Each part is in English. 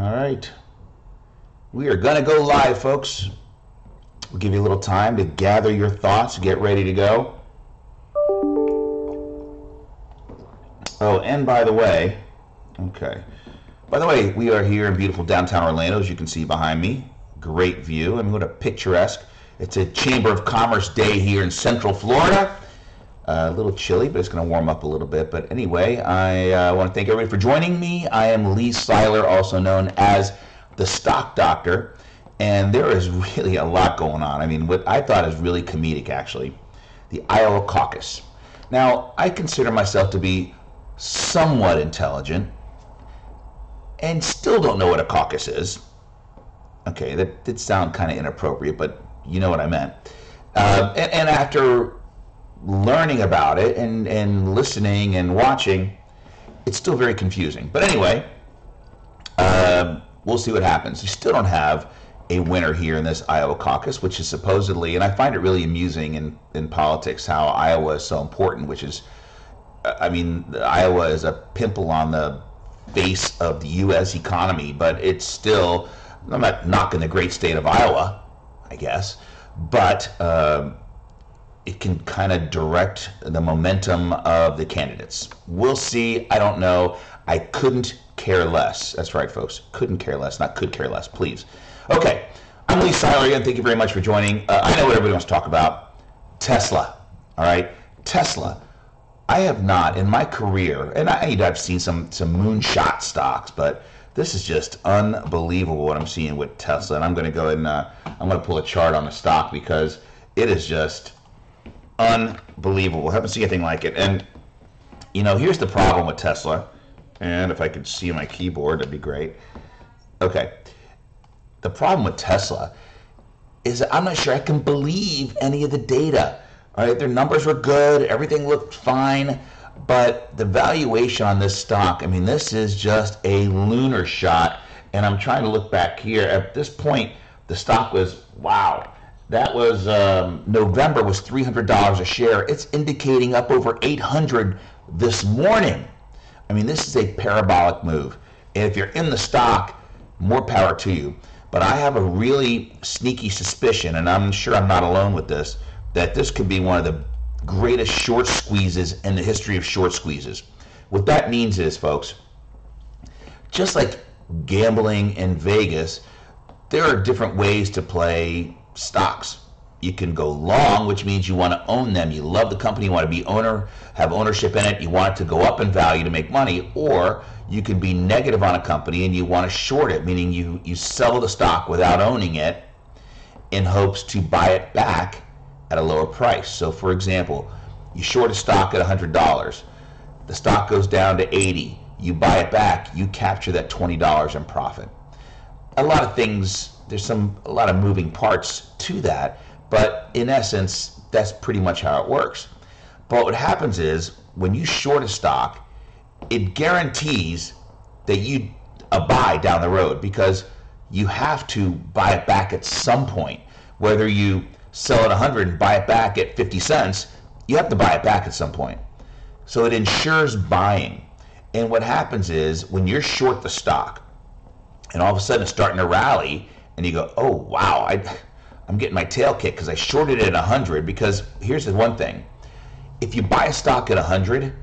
All right. We are going to go live, folks. We'll give you a little time to gather your thoughts, get ready to go. Oh, and by the way, okay. By the way, we are here in beautiful downtown Orlando, as you can see behind me. Great view. I mean, what a picturesque. It's a Chamber of Commerce day here in Central Florida. A little chilly, but it's going to warm up a little bit. But anyway, I uh, want to thank everybody for joining me. I am Lee Seiler, also known as the Stock Doctor, and there is really a lot going on. I mean, what I thought is really comedic, actually, the Iowa caucus. Now, I consider myself to be somewhat intelligent and still don't know what a caucus is. Okay, that did sound kind of inappropriate, but you know what I meant. Uh, and, and, after learning about it and, and listening and watching, it's still very confusing. But anyway, uh, we'll see what happens. We still don't have a winner here in this Iowa caucus, which is supposedly, and I find it really amusing in, in politics how Iowa is so important, which is I mean, Iowa is a pimple on the face of the U.S. economy, but it's still, I'm not knocking the great state of Iowa, I guess, but uh, it can kind of direct the momentum of the candidates. We'll see. I don't know. I couldn't care less. That's right, folks. Couldn't care less, not could care less, please. Okay. I'm Lee Seiler. Thank you very much for joining. Uh, I know what everybody wants to talk about Tesla. All right. Tesla I have not in my career, and I, have seen some some moonshot stocks, but this is just unbelievable what I'm seeing with Tesla. And I'm going to go and uh, I'm going to pull a chart on the stock because it is just unbelievable. Haven't seen anything like it. And you know, here's the problem with Tesla. And if I could see my keyboard, that'd be great. Okay. The problem with Tesla is I'm not sure I can believe any of the data. All right, their numbers were good, everything looked fine, but the valuation on this stock, I mean, this is just a lunar shot. And I'm trying to look back here. At this point, the stock was wow. That was um, November was $300 a share. It's indicating up over 800 this morning. I mean, this is a parabolic move. And if you're in the stock, more power to you. But I have a really sneaky suspicion, and I'm sure I'm not alone with this that this could be one of the greatest short squeezes in the history of short squeezes. What that means is, folks, just like gambling in Vegas, there are different ways to play stocks. You can go long, which means you want to own them. You love the company, you want to be owner, have ownership in it, you want it to go up in value to make money, or you can be negative on a company and you want to short it, meaning you, you sell the stock without owning it in hopes to buy it back at a lower price. So, for example, you short a stock at $100, the stock goes down to 80, you buy it back, you capture that $20 in profit. A lot of things, there's some a lot of moving parts to that, but in essence, that's pretty much how it works. But what happens is when you short a stock, it guarantees that you a buy down the road because you have to buy it back at some point, whether you sell it 100 and buy it back at 50 cents, you have to buy it back at some point. So it ensures buying. And what happens is when you're short the stock and all of a sudden it's starting to rally and you go, oh, wow, I, I'm getting my tail kicked because I shorted it at 100 because here's the one thing. If you buy a stock at 100,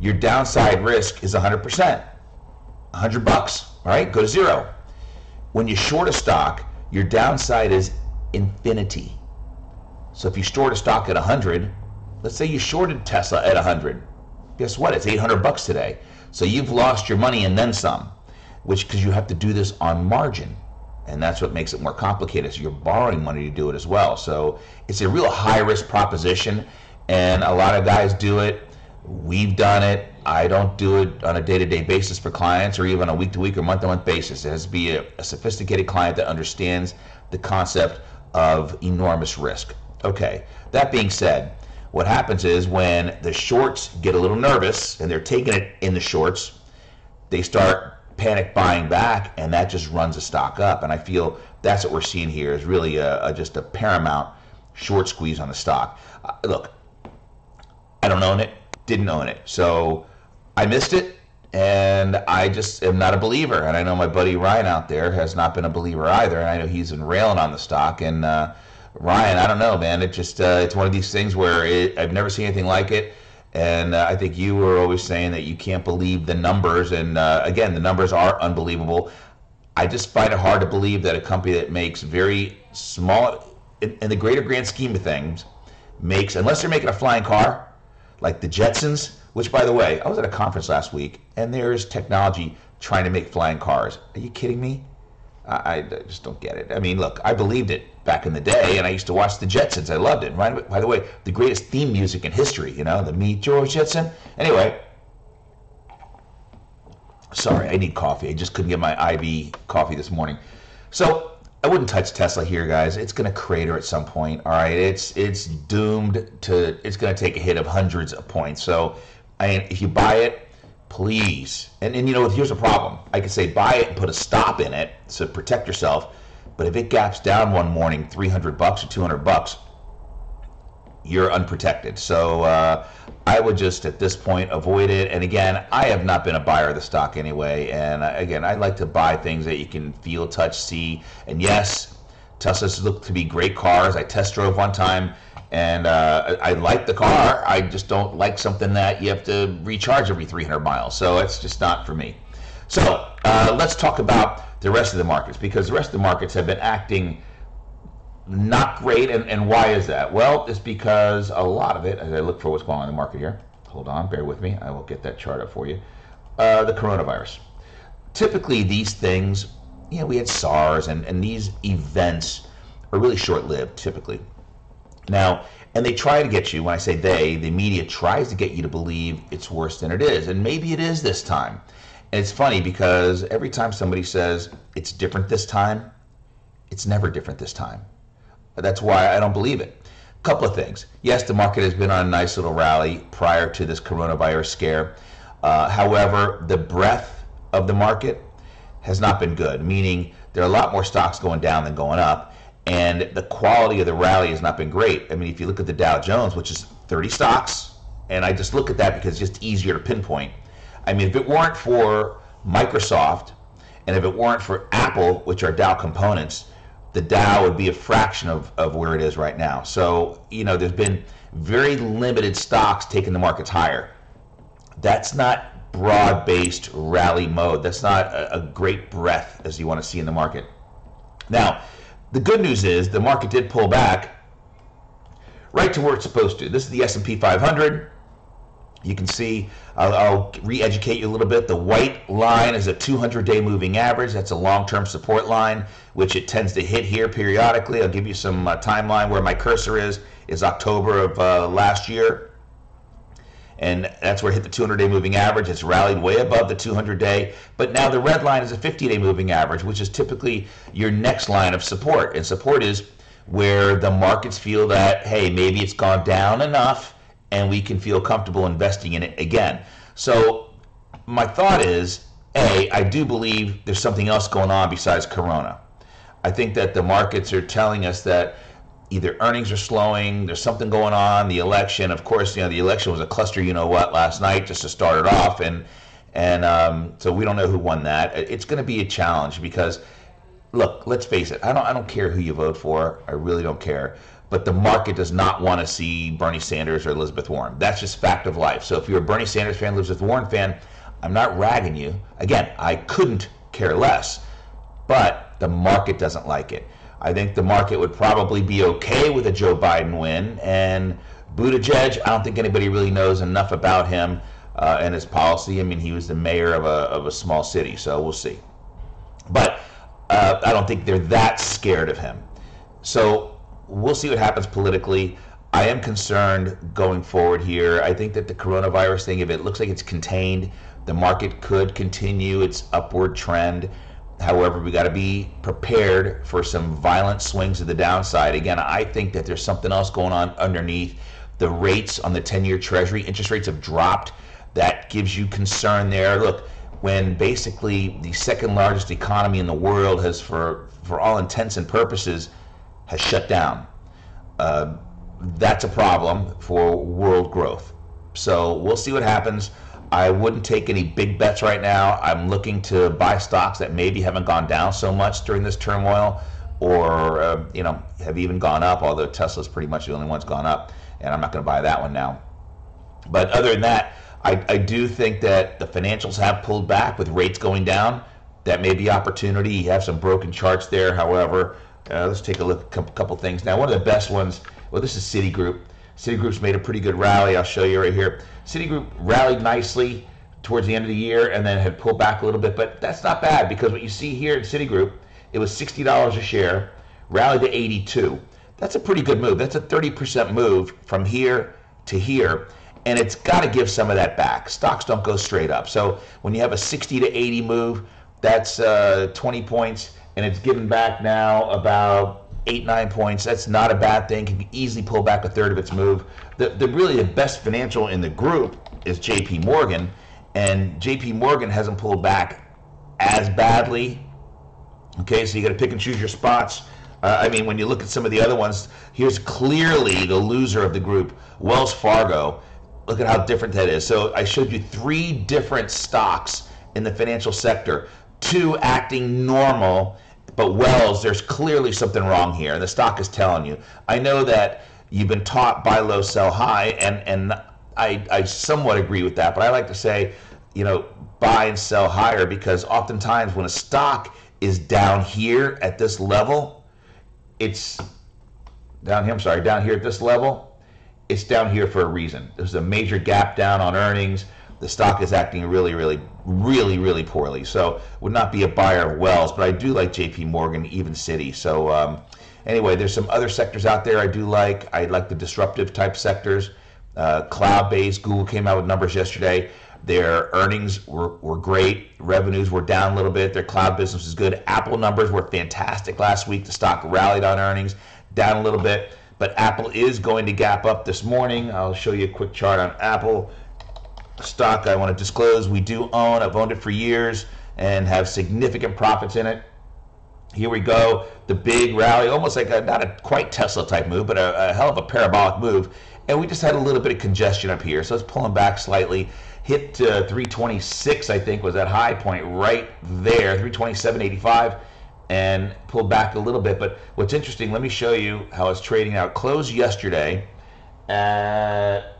your downside risk is 100%. 100 bucks, all right, go to zero. When you short a stock, your downside is infinity. So if you short a stock at 100, let's say you shorted Tesla at 100. Guess what? It's 800 bucks today. So you've lost your money and then some, which because you have to do this on margin. And that's what makes it more complicated. So you're borrowing money to do it as well. So it's a real high risk proposition. And a lot of guys do it. We've done it. I don't do it on a day to day basis for clients or even a week to week or month to month basis. It has to be a, a sophisticated client that understands the concept of enormous risk. Okay, that being said, what happens is when the shorts get a little nervous and they're taking it in the shorts, they start panic buying back, and that just runs the stock up. And I feel that's what we're seeing here is really a, a just a paramount short squeeze on the stock. Uh, look, I don't own it, didn't own it, so I missed it. and I just am not a believer. And I know my buddy Ryan out there has not been a believer either. And I know he's been railing on the stock. And uh, Ryan, I don't know, man. It just uh, it's one of these things where it, I've never seen anything like it. And uh, I think you were always saying that you can't believe the numbers. And uh, again, the numbers are unbelievable. I just find it hard to believe that a company that makes very small, in, in the greater grand scheme of things, makes unless they're making a flying car like the Jetsons which, by the way, I was at a conference last week, and there's technology trying to make flying cars. Are you kidding me? I, I just don't get it. I mean, look, I believed it back in the day, and I used to watch the Jetsons. I loved it. Right? By the way, the greatest theme music in history. You know, the Meet George Jetson. Anyway, sorry, I need coffee. I just couldn't get my IV coffee this morning. So I wouldn't touch Tesla here, guys. It's going to crater at some point. All right, it's it's doomed to. It's going to take a hit of hundreds of points. So I mean, if you buy it, please. And, and you know, here's a problem. I could say buy it and put a stop in it to protect yourself. But if it gaps down one morning, 300 bucks or 200 bucks, you're unprotected. So uh, I would just at this point avoid it. And again, I have not been a buyer of the stock anyway. And uh, again, I like to buy things that you can feel, touch, see. And yes, Teslas look to be great cars. I test drove one time and uh, I like the car. I just don't like something that you have to recharge every 300 miles. So it's just not for me. So uh, let's talk about the rest of the markets because the rest of the markets have been acting not great. And, and why is that? Well, it's because a lot of it, as I look for what's going on in the market here, hold on, bear with me. I will get that chart up for you. Uh, the coronavirus. Typically, these things, you know, we had SARS, and, and these events are really short lived typically. Now, and they try to get you, when I say they, the media tries to get you to believe it's worse than it is. And maybe it is this time. And it's funny because every time somebody says it's different this time, it's never different this time. That's why I don't believe it. A couple of things. Yes, the market has been on a nice little rally prior to this coronavirus scare. Uh, however, the breadth of the market has not been good, meaning there are a lot more stocks going down than going up and the quality of the rally has not been great. I mean, if you look at the Dow Jones, which is 30 stocks, and I just look at that because it's just easier to pinpoint. I mean, if it weren't for Microsoft and if it weren't for Apple, which are Dow components, the Dow would be a fraction of, of where it is right now. So, you know, there's been very limited stocks taking the markets higher. That's not broad based rally mode. That's not a, a great breadth as you want to see in the market. Now, the good news is the market did pull back right to where it's supposed to. This is the S&P 500. You can see, I'll, I'll re-educate you a little bit. The white line is a 200-day moving average. That's a long-term support line, which it tends to hit here periodically. I'll give you some uh, timeline where my cursor is, is October of uh, last year and that's where it hit the 200 day moving average. It's rallied way above the 200 day, but now the red line is a 50 day moving average, which is typically your next line of support. And support is where the markets feel that, hey, maybe it's gone down enough and we can feel comfortable investing in it again. So, my thought is A, I do believe there's something else going on besides Corona. I think that the markets are telling us that either earnings are slowing, there's something going on, the election. Of course, you know the election was a cluster, you know what, last night just to start it off, and and um, so we don't know who won that. It's going to be a challenge because, look, let's face it, I don't I don't care who you vote for, I really don't care. But the market does not want to see Bernie Sanders or Elizabeth Warren. That's just fact of life. So if you're a Bernie Sanders fan, Elizabeth Warren fan, I'm not ragging you. Again, I couldn't care less, but the market doesn't like it. I think the market would probably be okay with a Joe Biden win. And Buttigieg, I don't think anybody really knows enough about him uh, and his policy. I mean, he was the mayor of a, of a small city, so we'll see. But uh, I don't think they're that scared of him. So we'll see what happens politically. I am concerned going forward here. I think that the coronavirus thing, if it looks like it's contained, the market could continue its upward trend. However, we got to be prepared for some violent swings to the downside. Again, I think that there's something else going on underneath. The rates on the 10 year Treasury, interest rates have dropped. That gives you concern there. Look, when basically the second largest economy in the world has, for, for all intents and purposes, has shut down, uh, that's a problem for world growth. So we'll see what happens. I wouldn't take any big bets right now. I'm looking to buy stocks that maybe haven't gone down so much during this turmoil, or uh, you know have even gone up. Although Tesla's pretty much the only one's gone up, and I'm not going to buy that one now. But other than that, I, I do think that the financials have pulled back with rates going down. That may be opportunity. You have some broken charts there. However, uh, let's take a look at a couple things now. One of the best ones. Well, this is Citigroup. Citigroup's made a pretty good rally. I'll show you right here. Citigroup rallied nicely towards the end of the year and then had pulled back a little bit, but that's not bad because what you see here in Citigroup, it was $60 a share, rallied to 82. That's a pretty good move. That's a 30% move from here to here, and it's got to give some of that back. Stocks don't go straight up. So when you have a 60 to 80 move, that's uh, 20 points, and it's given back now about eight nine points. That's not a bad thing. Can easily pull back a third of its move. The, the really the best financial in the group is J.P. Morgan, and J.P. Morgan hasn't pulled back as badly. Okay, so you got to pick and choose your spots. Uh, I mean, when you look at some of the other ones, here's clearly the loser of the group, Wells Fargo. Look at how different that is. So I showed you three different stocks in the financial sector, two acting normal but Wells, there's clearly something wrong here, and the stock is telling you. I know that you've been taught buy low, sell high, and and I I somewhat agree with that, but I like to say, you know, buy and sell higher because oftentimes when a stock is down here at this level, it's down here. I'm sorry, down here at this level, it's down here for a reason. There's a major gap down on earnings the stock is acting really, really, really, really poorly. So would not be a buyer of Wells, but I do like J.P. Morgan, even Citi. So um, anyway, there's some other sectors out there I do like. I like the disruptive type sectors. Uh, cloud-based. Google came out with numbers yesterday. Their earnings were, were great. Revenues were down a little bit. Their cloud business is good. Apple numbers were fantastic last week. The stock rallied on earnings, down a little bit. But Apple is going to gap up this morning. I'll show you a quick chart on Apple stock I want to disclose we do own. I've owned it for years and have significant profits in it. Here we go, the big rally, almost like a, not a quite Tesla type move, but a, a hell of a parabolic move. And we just had a little bit of congestion up here, so it's pulling back slightly. Hit uh, 326, I think, was that high point right there, 327.85, and pulled back a little bit. But what's interesting, let me show you how it's trading out. Closed yesterday at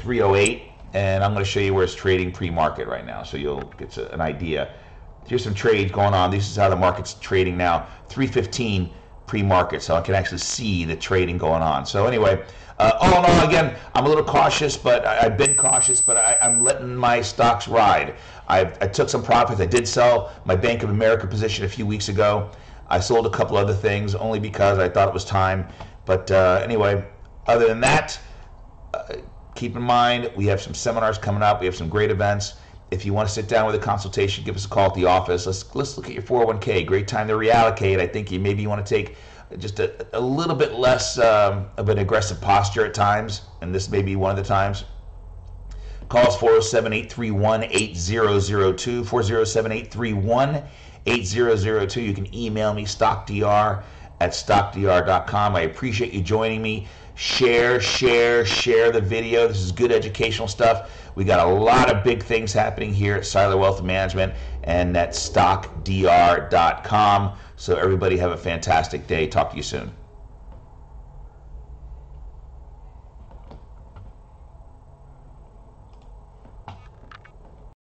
308 and I'm going to show you where it's trading pre-market right now so you'll get an idea. Here's some trades going on. This is how the market's trading now. 315 pre-market so I can actually see the trading going on. So anyway, uh, all in all, again, I'm a little cautious, but I, have been cautious, but I, am letting my stocks ride. I've, I took some profits. I did sell my Bank of America position a few weeks ago. I sold a couple other things only because I thought it was time. But uh, anyway, other than that, keep in mind we have some seminars coming up. We have some great events. If you want to sit down with a consultation, give us a call at the office. Let's let's look at your 401k. Great time to reallocate. I think you maybe you want to take just a, a little bit less um, of an aggressive posture at times, and this may be one of the times. Call us 407 831 8002. 407 831 8002. You can email me, stockdr at stockdr.com. I appreciate you joining me share, share, share the video. This is good educational stuff. We got a lot of big things happening here at Seiler Wealth Management and at stockdr.com. So everybody have a fantastic day. Talk to you soon.